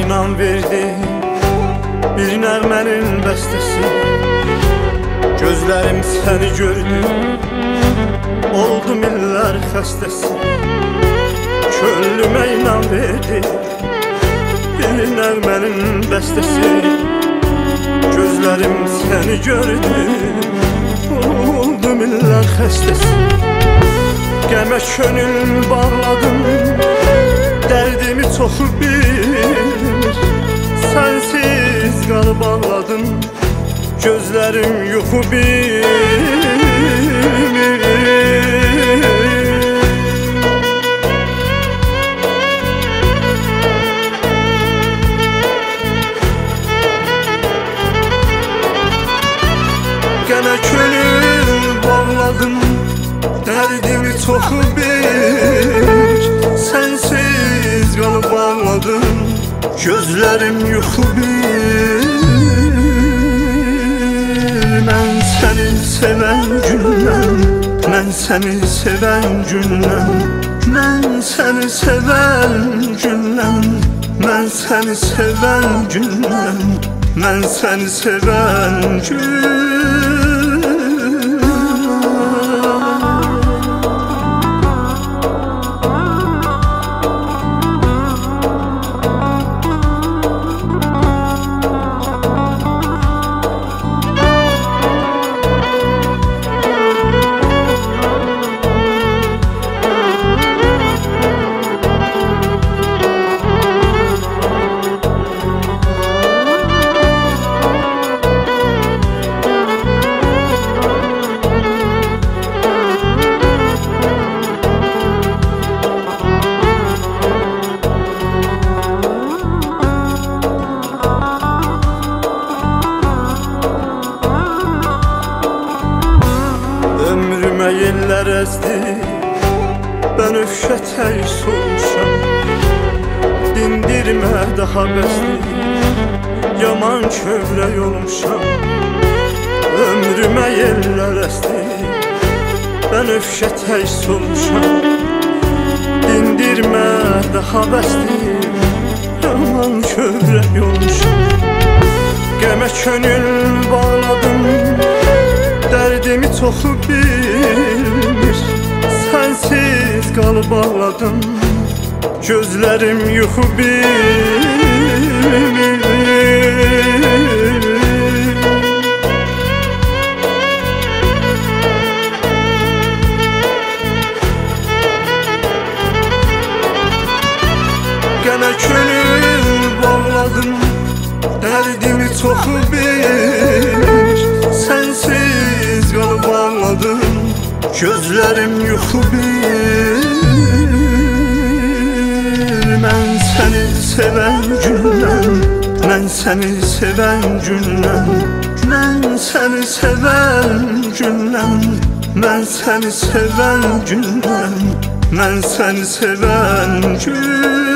İnan verdi. Bir nərmənin bəstəsi Gözlərim səni gördü. Oldum illər xəstəsi Könlümə inan verdi. Bir nərmənin bəstəsi Gözlərim səni gördü. Oldum illər xəstəsi Qəmə könül bağladım. Dərdimi çoxu bir Gözlərim yuxu bir Gene könül bağladım Derdimi çoxu bir Sensiz qalıb ağladım Gözlərim yuxu bir Ben seni seven günden Ben seni seven günden Ben seni seven günden Ben seni seven günden Ben seni seven günden yellər əzdi Mən öfşə tərs olmuşam Dindirmə daha bəsli Yaman kövrək olmuşam Ömrümə yellər əzdi Mən öfşə tərs olmuşam Dindirmə daha bəsli Yaman kövrək olmuşam Qəmə könül bağladım Dərdimi çoxu bilmir Sənsiz qalıb ağladım. Gözlərim yuxu bilmir Gənə könül bağladım Dərdimi çoxu bir. Sənsiz qalıb ağladım. Gözlərim yuxu bir Mən səni sevən gündən Mən səni sevən gündən Mən səni sevən gündən Mən səni sevən gündən Mən səni sevən gündən